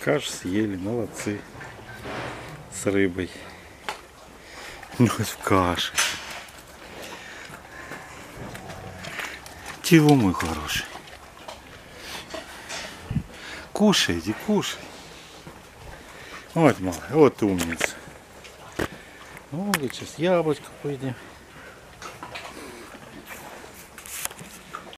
Каш съели, молодцы. С рыбой. Ну, хоть в каше. Чего, мой хороший? Кушайте, кушай. Вот, малый, вот умница. Ну, вот сейчас яблочко пойдем.